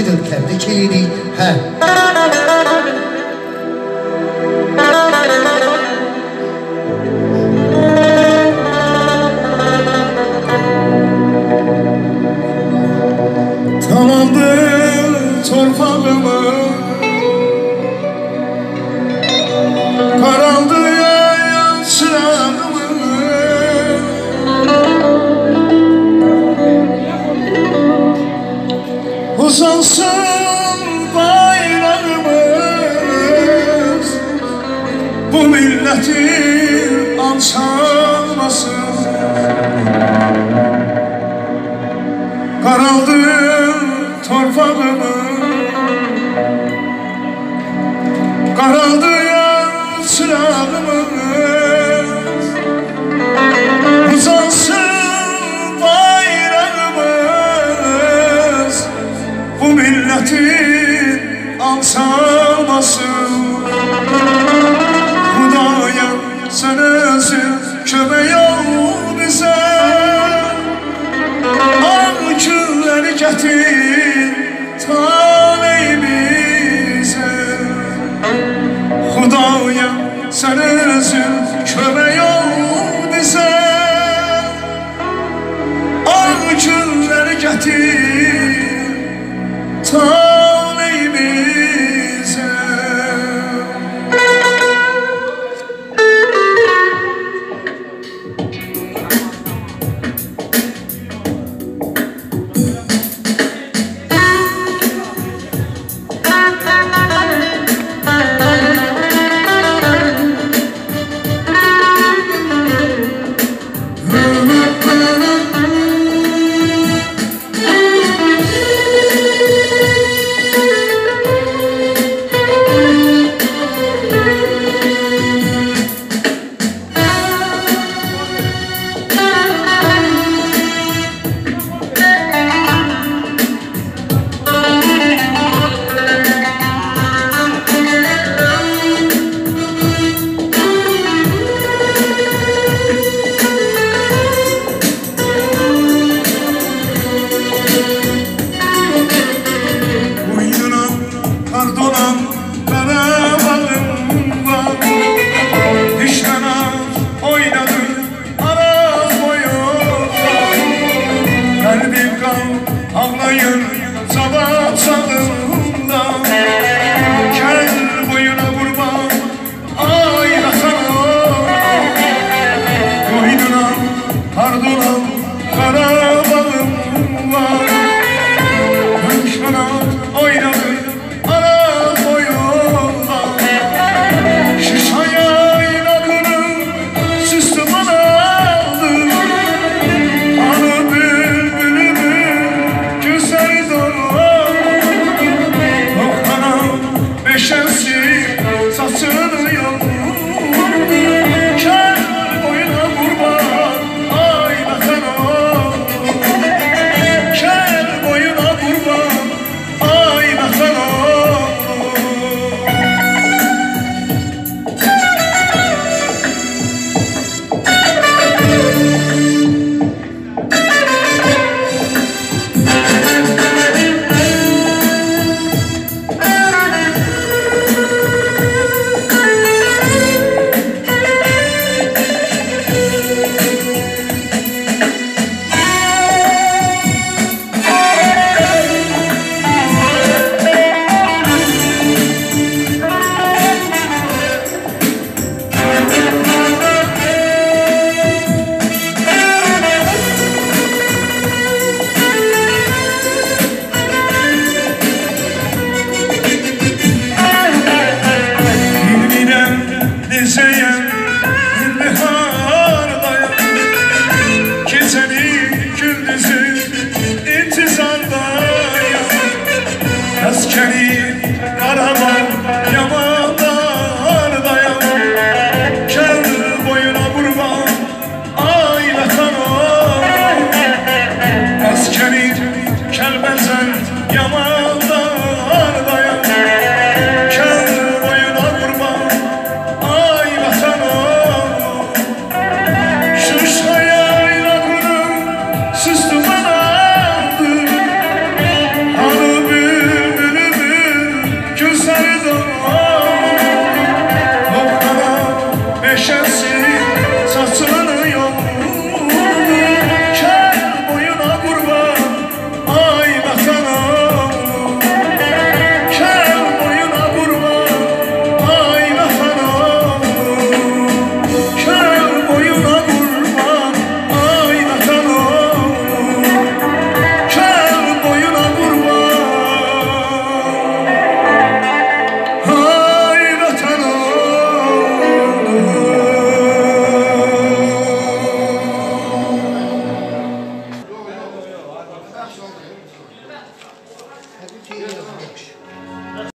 Gedir təbrik edirik. Hə. Tamamdır torpağımı kutsansın bayramımız. Bu milletin alçalmasın Karaldı torpağımız. Karaldı yan sırağımız milletin alçalması Hudaya senesin kömeği ol bize. Al külleri getir taleyimize Hudaya senesin kömeği ol bize. Al külleri getir.